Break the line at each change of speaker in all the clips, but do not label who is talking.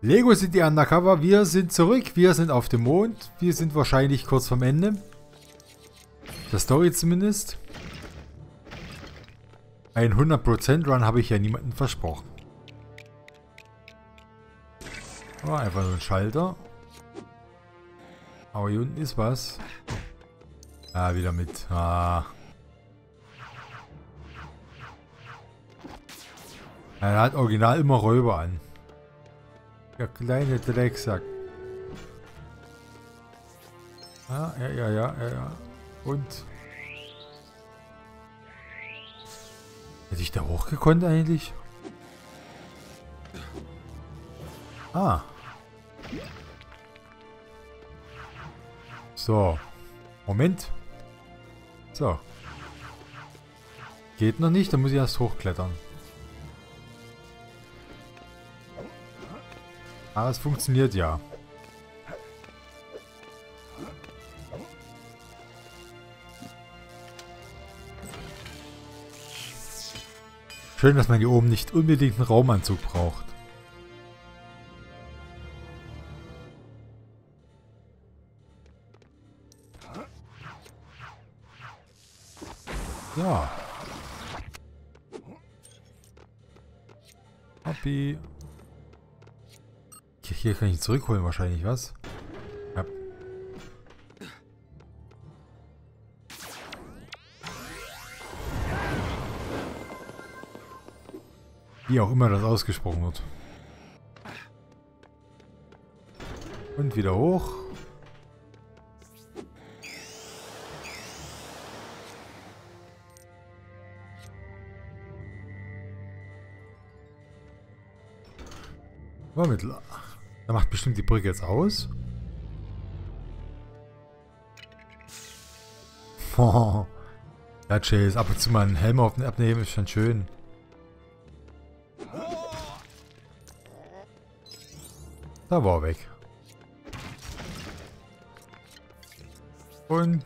Lego City Undercover, wir sind zurück, wir sind auf dem Mond, wir sind wahrscheinlich kurz vorm Ende. Der Story zumindest. Ein 100% Run habe ich ja niemandem versprochen. Oh, einfach nur ein Schalter. Aber hier unten ist was. Ah, wieder mit. Ah. Er hat original immer Räuber an. Der kleine Drecksack. Ah, ja, ja, ja, ja, ja. Und? Hätte ich da hochgekonnt eigentlich? Ah. So. Moment. So. Geht noch nicht, dann muss ich erst hochklettern. Aber es funktioniert ja. Schön, dass man hier oben nicht unbedingt einen Raumanzug braucht. Hier kann ich zurückholen wahrscheinlich, was? Ja. Wie auch immer das ausgesprochen wird. Und wieder hoch. War da macht bestimmt die Brücke jetzt aus. Oh. Ja, Chase, ab und zu mal einen Helm auf abnehmen ist schon schön. Da war er weg. Und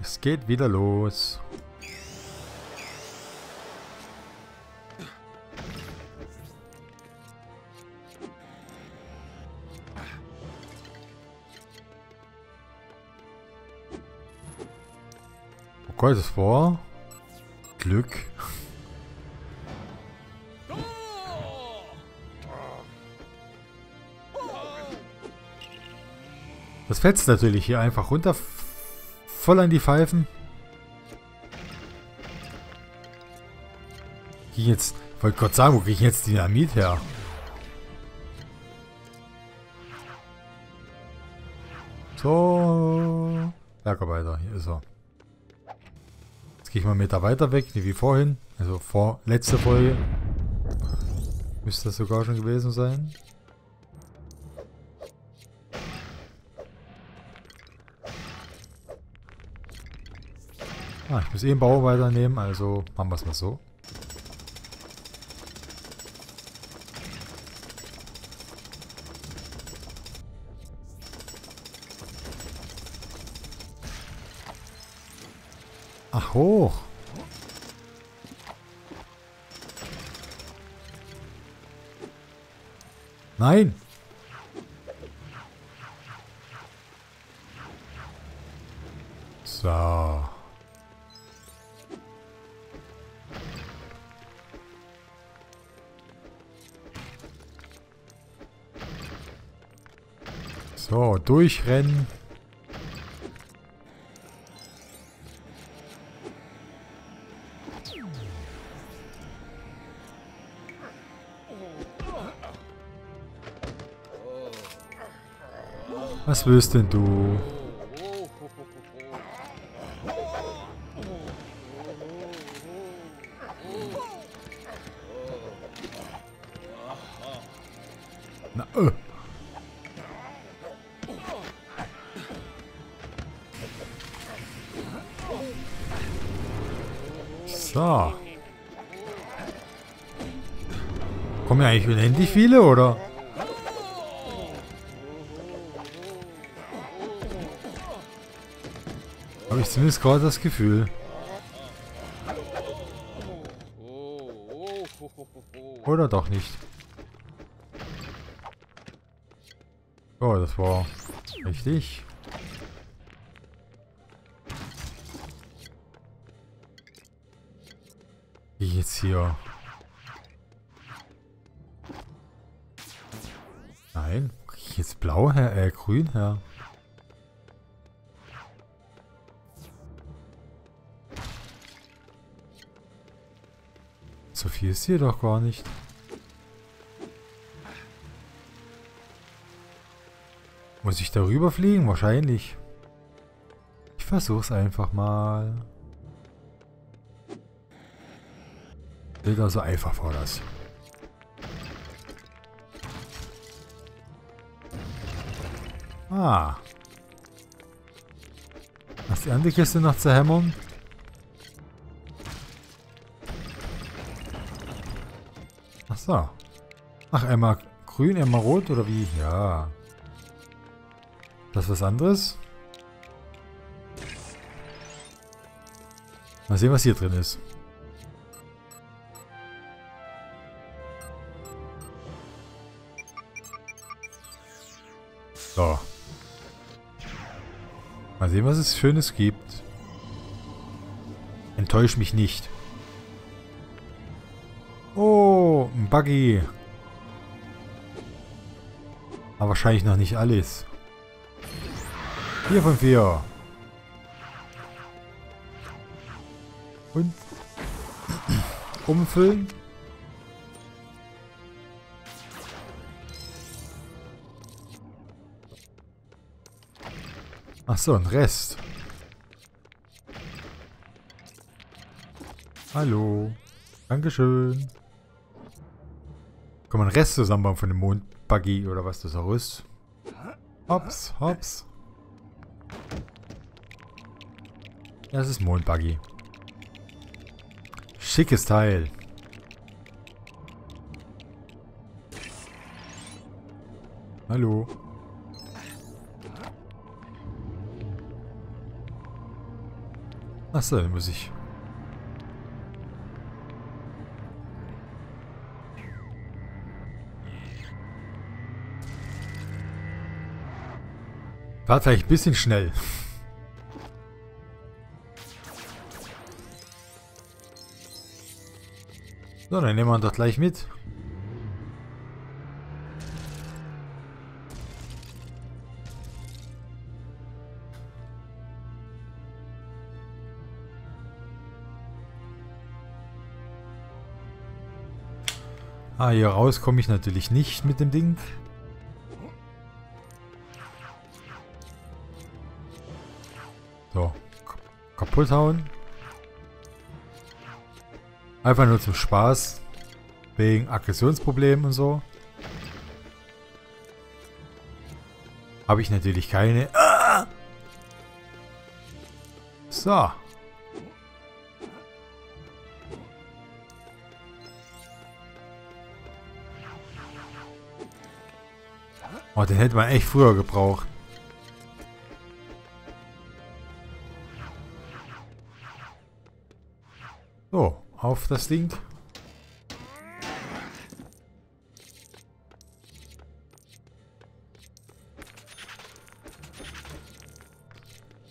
es geht wieder los. Gott, das war Glück. Das fetzt natürlich hier einfach runter. Voll an die Pfeifen. Ging jetzt... Ich wollte Gott sagen, wo kriege ich jetzt Dynamit her? So. Bergarbeiter, hier ist er. Jetzt gehe ich mal einen Meter weiter weg, wie vorhin. Also vor letzter Folge. Müsste das sogar schon gewesen sein. Ah, ich muss eh einen Bau weiternehmen, also machen wir es mal so. Nein. So. So, durchrennen. Was willst denn du? Na, äh. So. Kommen ja eigentlich unendlich viele, oder? Ich zumindest gerade das Gefühl. Oder doch nicht. Oh, das war richtig. Wie jetzt hier? Nein, jetzt blau her, äh, grün her? So viel ist hier doch gar nicht. Muss ich darüber fliegen? Wahrscheinlich. Ich versuch's einfach mal. Bild also einfach vor das. Ah. Was die andere Kiste noch zu so. Ach, einmal grün, einmal rot oder wie? Ja. Das ist was anderes. Mal sehen, was hier drin ist. So. Mal sehen, was es Schönes gibt. Enttäusch mich nicht. Ein Buggy. Aber wahrscheinlich noch nicht alles. 4 von 4. Und umfüllen. Ach so, ein Rest. Hallo. Dankeschön. Kann man Rest zusammenbauen von dem Mondbuggy oder was das auch ist? Hops, hops. Das ist Mondbuggy. Schickes Teil. Hallo. Achso, dann muss ich... Vielleicht ein bisschen schnell. So, dann nehmen wir doch gleich mit. Ah, hier raus komme ich natürlich nicht mit dem Ding. Kaputt hauen. Einfach nur zum Spaß. Wegen Aggressionsproblemen und so. Habe ich natürlich keine. Ah! So. Oh, den hätte man echt früher gebraucht. Auf das Ding.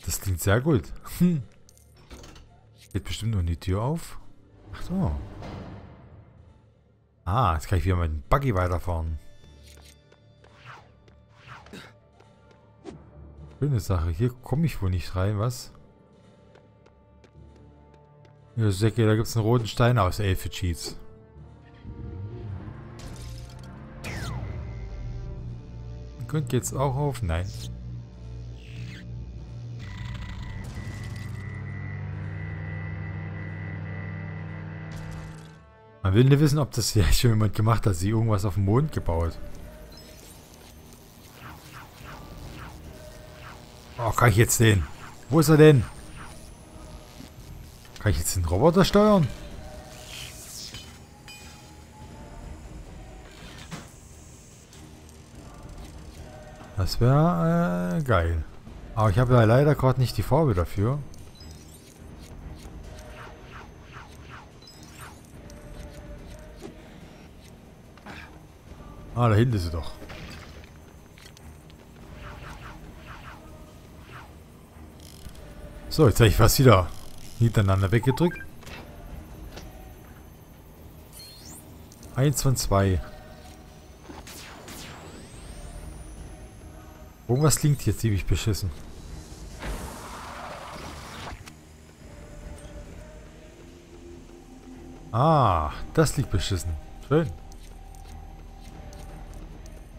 Das klingt sehr gut. Hm. Geht bestimmt noch die Tür auf. Ach so. Ah, jetzt kann ich wieder mit dem Buggy weiterfahren. Schöne Sache. Hier komme ich wohl nicht rein, was? Ja, Säcke, da gibt es einen roten Stein aus Elfe Cheats. Grund geht's auch auf? Nein. Man will nicht wissen, ob das ja schon jemand gemacht hat, sie irgendwas auf dem Mond gebaut. Oh, kann ich jetzt den? Wo ist er denn? Kann ich jetzt den Roboter steuern? Das wäre äh, geil. Aber ich habe ja leider gerade nicht die Farbe dafür. Ah, da hinten ist sie doch. So, jetzt habe ich fast wieder hintereinander weggedrückt. Eins von zwei. Irgendwas klingt hier ziemlich beschissen. Ah, das liegt beschissen. Schön.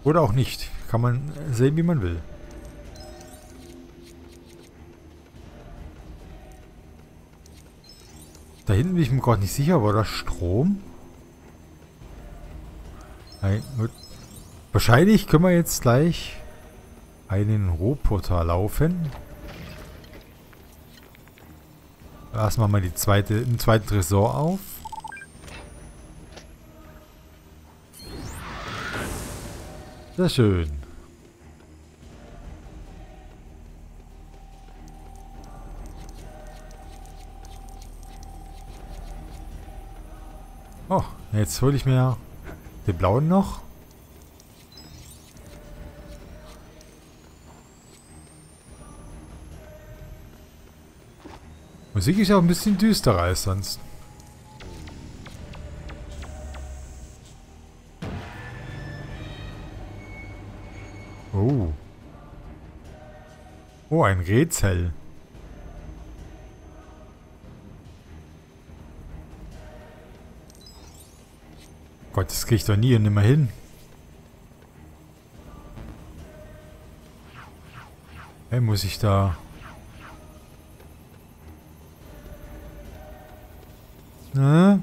Oder auch nicht. Kann man sehen, wie man will. Da hinten bin ich mir gerade nicht sicher. War das Strom? Nein, Wahrscheinlich können wir jetzt gleich einen Rohportal laufen. Wir mal die zweite, den zweiten Tresor auf. Sehr schön. Jetzt hole ich mir den blauen noch. Musik ist ja auch ein bisschen düsterer als sonst. Oh. Oh, ein Rätsel. Gott, das krieg ich doch nie und nimmer hin. Hey, muss ich da... Ne?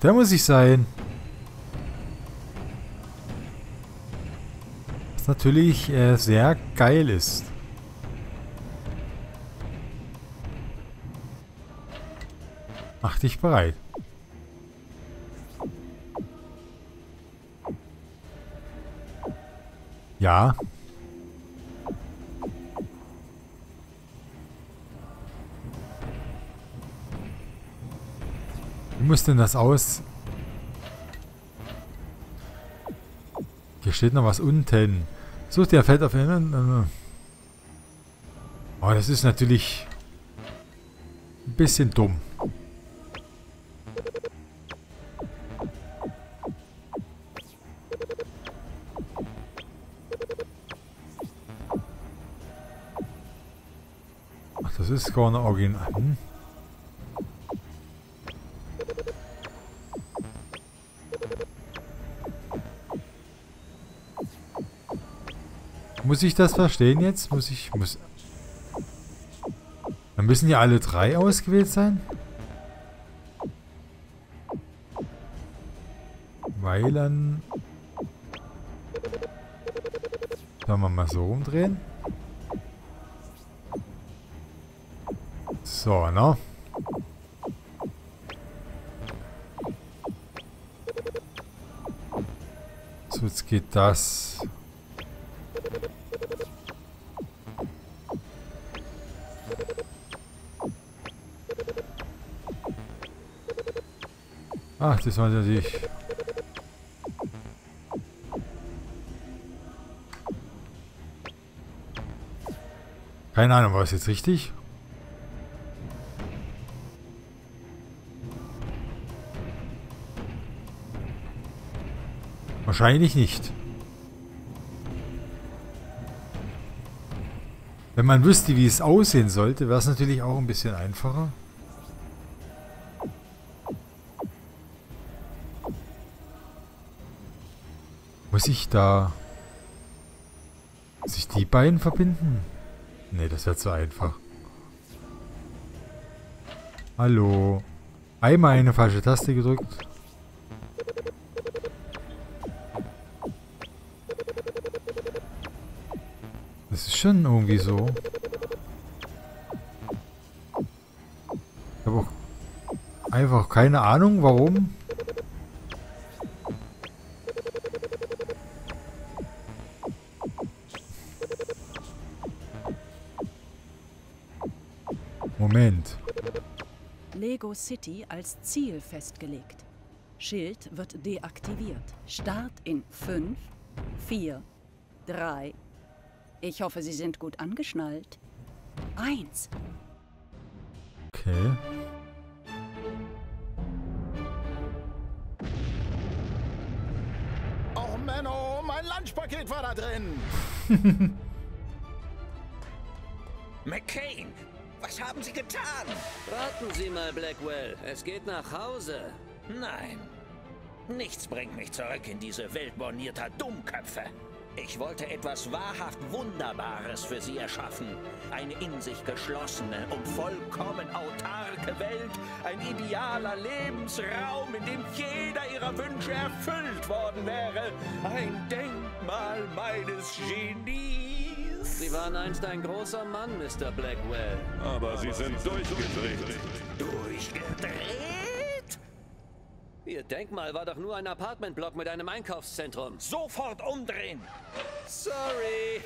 Der muss ich sein. Was natürlich äh, sehr geil ist. Dich bereit. Ja. Wie muss denn das aus? Hier steht noch was unten. Such dir Feld auf einen. Oh, das ist natürlich ein bisschen dumm. Ist nicht original. Hm? Muss ich das verstehen jetzt? Muss ich... Muss... Dann müssen ja alle drei ausgewählt sein? Weil dann... Sollen wir mal so umdrehen? So, ne? So, jetzt geht das... Ach, das war natürlich... Keine Ahnung, war es jetzt richtig? Wahrscheinlich nicht. Wenn man wüsste, wie es aussehen sollte, wäre es natürlich auch ein bisschen einfacher. Muss ich da... Muss ich die beiden verbinden? Ne, das wäre zu einfach. Hallo. Einmal eine falsche Taste gedrückt. Schon irgendwie so. Ich habe auch einfach keine Ahnung, warum. Moment.
Lego City als Ziel festgelegt. Schild wird deaktiviert. Start in 5, 4, 3. Ich hoffe, Sie sind gut angeschnallt. 1.
Okay.
Oh Menno, mein Lunchpaket war da drin.
McCain, was haben Sie getan?
Warten Sie mal, Blackwell. Es geht nach Hause.
Nein. Nichts bringt mich zurück in diese Welt bornierter Dummköpfe. Ich wollte etwas wahrhaft Wunderbares für Sie erschaffen. Eine in sich geschlossene und vollkommen autarke Welt. Ein idealer Lebensraum, in dem jeder Ihrer Wünsche erfüllt worden wäre. Ein Denkmal meines Genies.
Sie waren einst ein großer Mann, Mr. Blackwell.
Aber sie sind durchgedreht.
Durchgedreht?
Ihr Denkmal war doch nur ein Apartmentblock mit einem Einkaufszentrum.
Sofort umdrehen!
Sorry.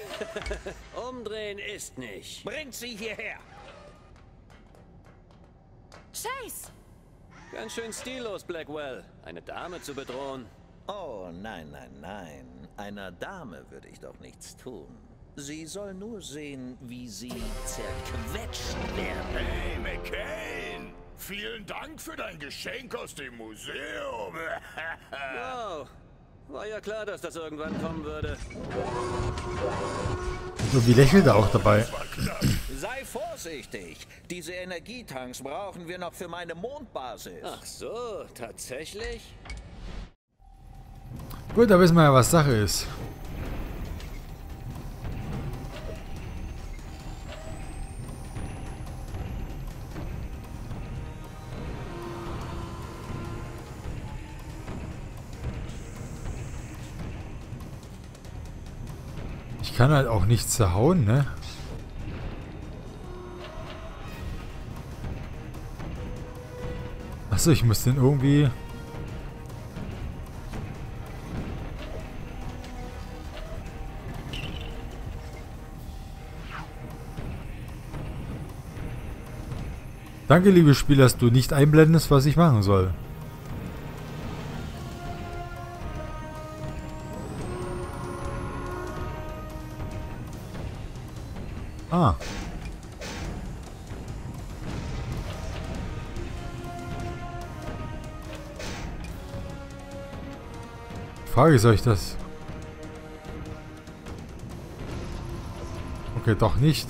Umdrehen ist nicht.
Bringt sie hierher!
Chase!
Ganz schön stillos, Blackwell. Eine Dame zu bedrohen.
Oh, nein, nein, nein. Einer Dame würde ich doch nichts tun. Sie soll nur sehen, wie sie zerquetscht werden.
Hey, McCain. Vielen Dank für dein Geschenk aus dem Museum.
Wow. War ja klar, dass das irgendwann kommen würde.
So wie lächelt er auch dabei.
Sei vorsichtig. Diese Energietanks brauchen wir noch für meine Mondbasis.
Ach so, tatsächlich?
Gut, da wissen wir ja, was Sache ist. Kann halt auch nichts zerhauen, ne? Achso, ich muss den irgendwie... Danke, liebes Spiel, dass du nicht einblendest, was ich machen soll. Frage ist euch das. Okay, doch nicht.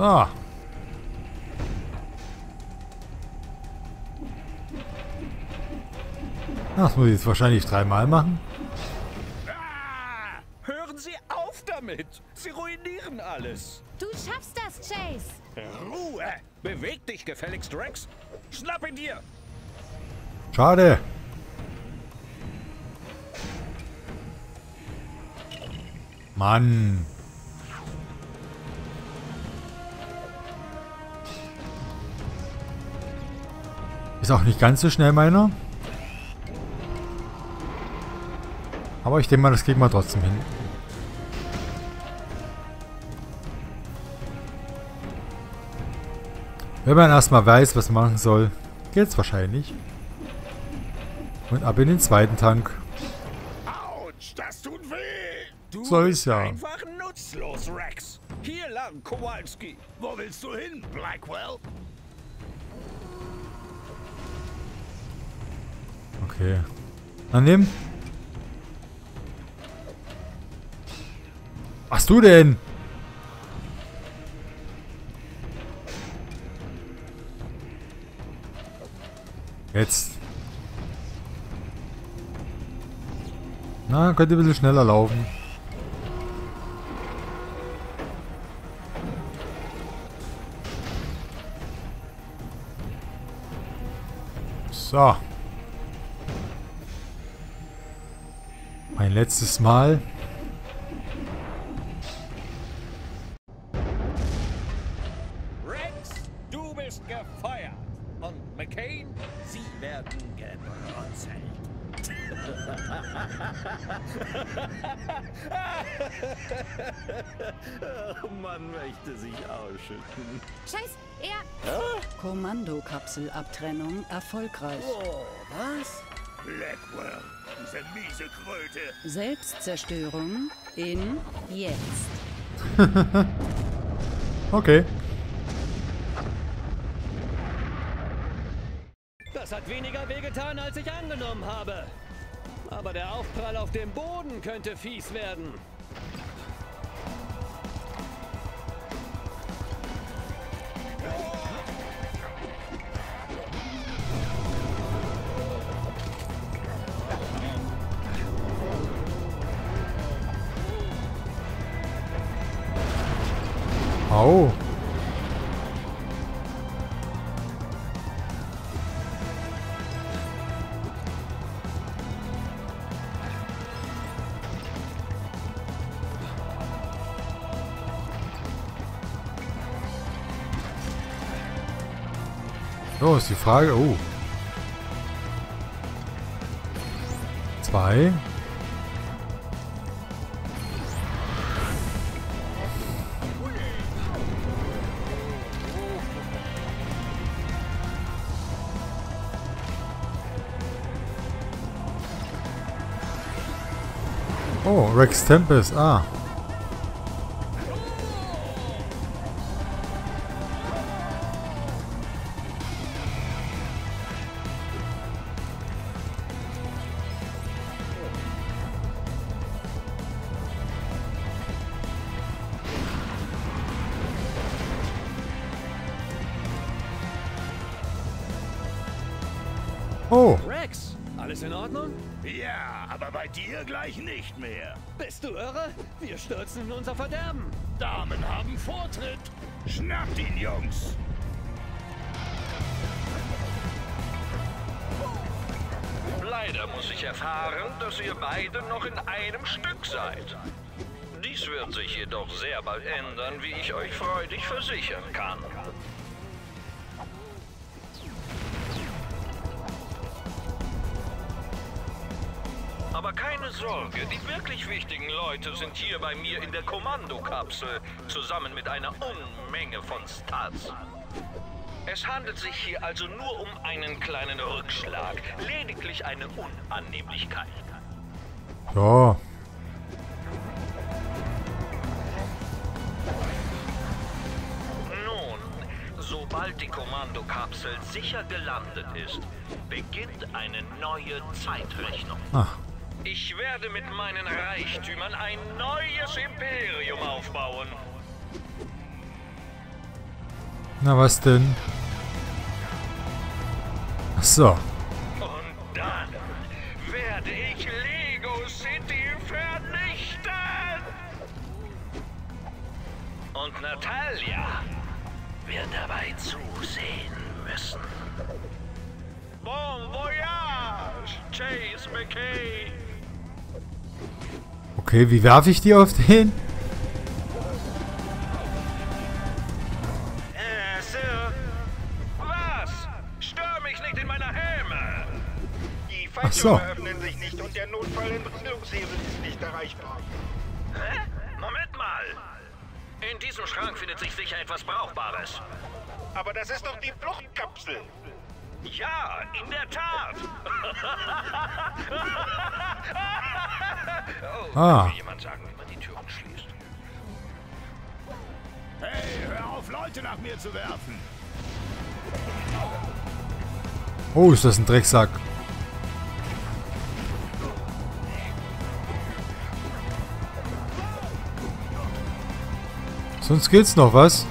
Ah. Das muss ich jetzt wahrscheinlich dreimal machen.
Ah, hören Sie auf damit! Sie ruinieren alles!
Du schaffst das, Chase.
Ruhe! Beweg dich gefälligst, Rex! Schnapp ihn dir!
Schade. Mann. Ist auch nicht ganz so schnell meiner. Aber ich denke mal, das kriegen wir trotzdem hin. Wenn man erstmal weiß, was man machen soll, geht's wahrscheinlich. Und ab in den zweiten Tank.
Autsch, das tut weh.
Du
Soll's
bist
ja.
einfach nutzlos, Rex! Hier lang, Kowalski!
Wo willst du hin, Blackwell?
Okay. Nimm. Was du denn? Jetzt. Na, könnte ein bisschen schneller laufen. So. Letztes Mal.
Rex, du bist gefeuert. Und McCain, Sie werden gebronzelt. oh Mann, möchte sich ausschütten.
Scheiß, er.
Kommandokapselabtrennung erfolgreich.
Oh, was?
Blackwell, diese miese Kröte.
Selbstzerstörung in jetzt.
Okay.
Das hat weniger wehgetan, als ich angenommen habe. Aber der Aufprall auf dem Boden könnte fies werden.
Au. So, ist die Frage. Oh. Zwei. Oh, Rex Tempest. Ah.
Stürzen in unser Verderben.
Damen haben Vortritt. Schnappt ihn, Jungs.
Leider muss ich erfahren, dass ihr beide noch in einem Stück seid. Dies wird sich jedoch sehr bald ändern, wie ich euch freudig versichern kann. Aber keine Sorge, die wirklich wichtigen Leute sind hier bei mir in der Kommandokapsel, zusammen mit einer Unmenge von Stats. Es handelt sich hier also nur um einen kleinen Rückschlag, lediglich eine Unannehmlichkeit.
ja.
Nun, sobald die Kommandokapsel sicher gelandet ist, beginnt eine neue Zeitrechnung.
Ach,
Ich werde mit meinen Reichtümern ein neues Imperium aufbauen.
na was denn? Ach so.
Und dann werde ich Lego City vernichten. Und Natalia wird dabei zusehen müssen. Bon voyage, Chase McKay.
Okay, wie werfe ich die auf den?
Äh, Sir. Was? Stör mich nicht in meiner Helme.
Die
Ach so.
Falltüren öffnen sich nicht und der Notfallentwicklungshebel ist nicht erreichbar.
Hä? Moment mal. In diesem Schrank findet sich sicher etwas Brauchbares.
Aber das ist doch die Fluchtkapsel.
Ja, in der Tat. oh,
Ah.
jemand sagen, wie man die Türen schließt?
Hey, hör auf, Leute nach mir zu werfen.
Oh, ist das ein Drecksack. Sonst geht's noch, was?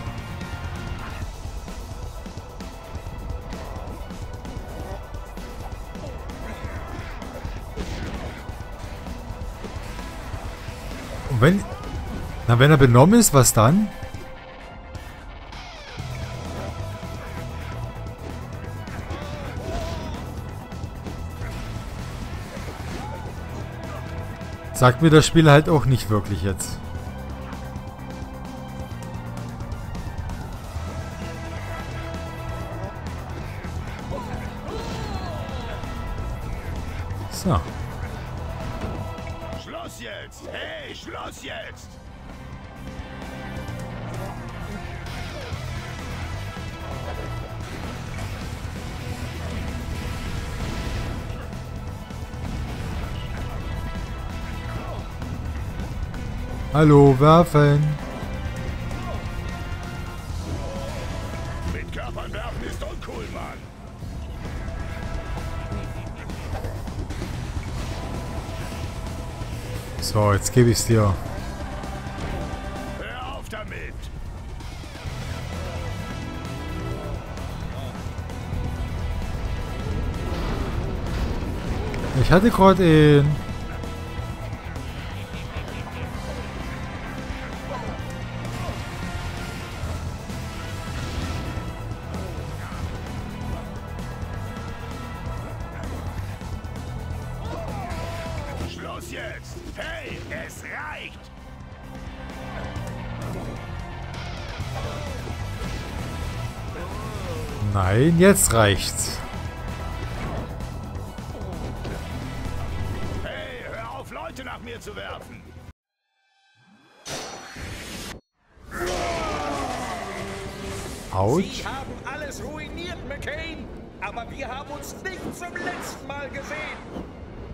Und wenn... Na, wenn er benommen ist, was dann? Sagt mir das Spiel halt auch nicht wirklich jetzt. Hallo, werfen.
Mit Körpern werfen ist uncool, Mann!
So, jetzt gebe ich's dir.
Hör auf damit!
Ich hatte gerade ihn.
Jetzt
reicht's.
Hey, hör auf, Leute nach mir zu werfen!
Autsch.
Sie haben alles ruiniert, McCain. Aber wir haben uns nicht zum letzten Mal gesehen.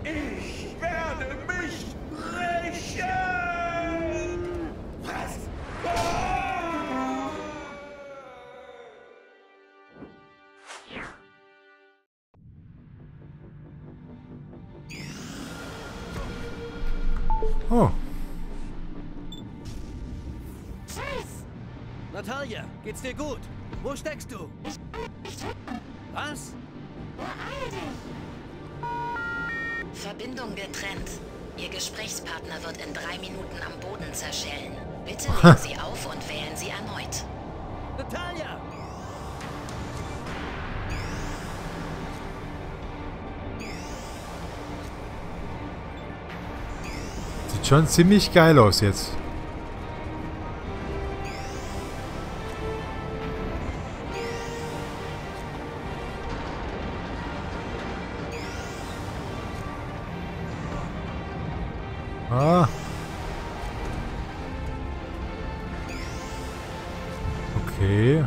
Ich werde mich
Natalia, geht's dir gut? Wo steckst du? Was?
Verbindung getrennt. Ihr Gesprächspartner wird in drei Minuten am Boden zerschellen. Bitte legen Sie auf und wählen Sie erneut.
Natalia!
sieht schon ziemlich geil aus jetzt. Okay.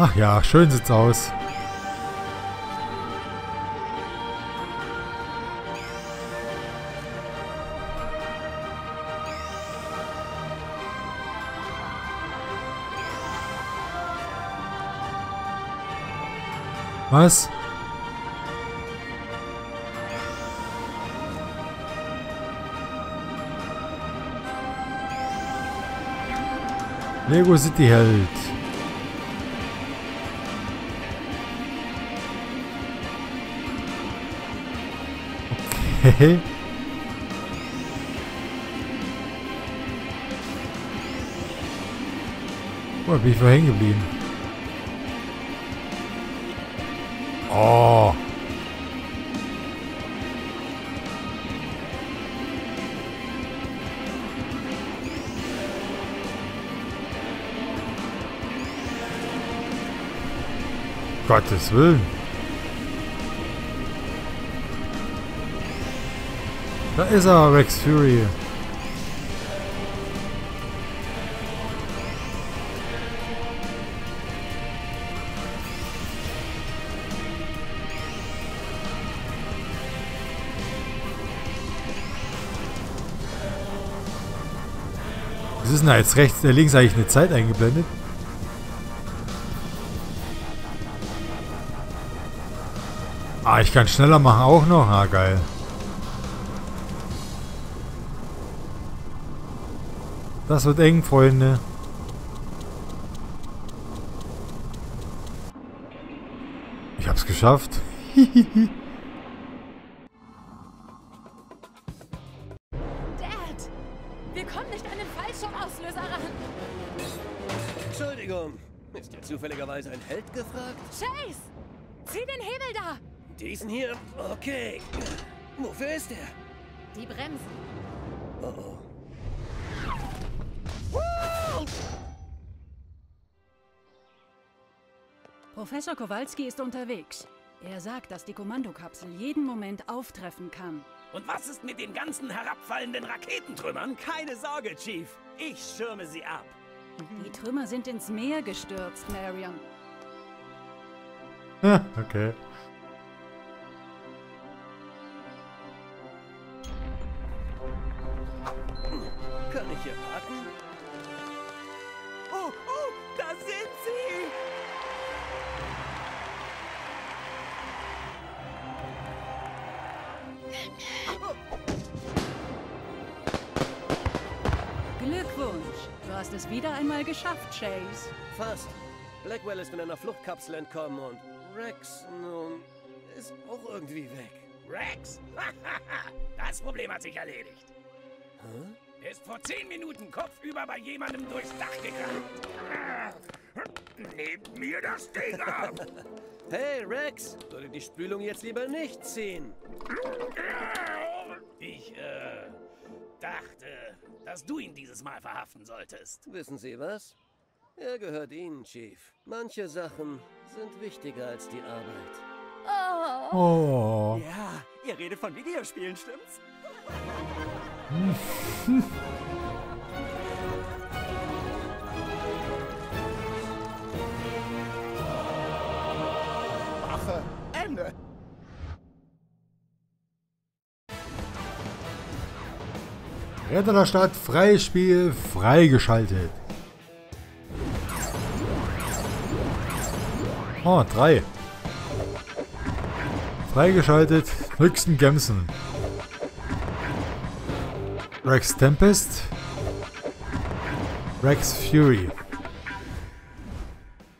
Ach ja, schön sieht's aus. Was? Lego City Held. Okay. Oh, bin ich vorhin geblieben. Oh. Gottes Willen. Da ist er, Rex Fury. Na, jetzt rechts, der links habe ich eine Zeit eingeblendet. Ah, ich kann schneller machen auch noch. Ah, geil. Das wird eng, Freunde. Ich hab's geschafft.
zufälligerweise ein Held gefragt?
Chase! Zieh den Hebel da!
Diesen hier? Okay. Wofür ist er?
Die Bremsen.
Oh oh.
Professor Kowalski ist unterwegs. Er sagt, dass die Kommandokapsel jeden Moment auftreffen kann.
Und was ist mit den ganzen herabfallenden Raketentrümmern? Keine Sorge, Chief. Ich schirme sie ab.
Die Trümmer sind ins Meer gestürzt, Marion.
okay.
Es wieder einmal geschafft, Chase.
Fast. Blackwell ist in einer Fluchtkapsel entkommen und Rex, nun, ist auch irgendwie weg.
Rex? das Problem hat sich erledigt. Er ist vor zehn Minuten kopfüber bei jemandem durchs Dach gegangen. Nehmt mir das Ding ab!
Hey, Rex, würde die Spülung jetzt lieber nicht ziehen?
Ich, äh, dachte, dass du ihn dieses Mal verhaften solltest.
Wissen Sie was? Er gehört Ihnen, Chief. Manche Sachen sind wichtiger als die Arbeit.
Oh!
Oh.
Ja, ihr redet von Videospielen, stimmt's?
Wache, Ende.
Retter der Stadt, Freispiel, freigeschaltet. Oh, drei. Freigeschaltet, höchsten Gemsen. Rex Tempest. Rex Fury.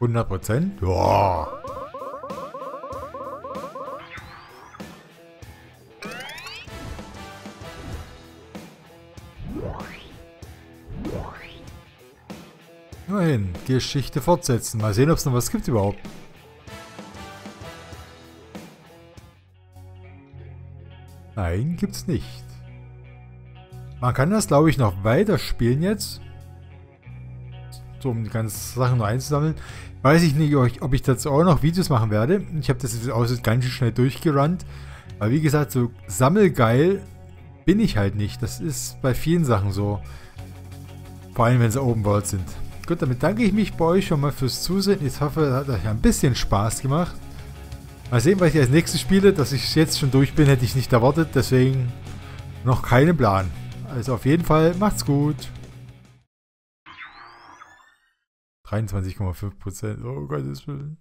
100%? Ja. Geschichte fortsetzen. Mal sehen, ob es noch was gibt überhaupt. Nein, gibt's nicht. Man kann das, glaube ich, noch weiterspielen jetzt. So, um die ganzen Sachen noch einzusammeln. Weiß ich nicht, ob ich dazu auch noch Videos machen werde. Ich habe das jetzt auch ganz schnell durchgerannt. Aber wie gesagt, so sammelgeil bin ich halt nicht. Das ist bei vielen Sachen so. Vor allem, wenn sie Open World sind. Gut, damit danke ich mich bei euch schon mal fürs Zusehen. Ich hoffe, es hat euch ein bisschen Spaß gemacht. Mal sehen, was ich als nächstes spiele. Dass ich jetzt schon durch bin, hätte ich nicht erwartet. Deswegen noch keinen Plan. Also auf jeden Fall, macht's gut. 23,5%. Oh Gottes Willen.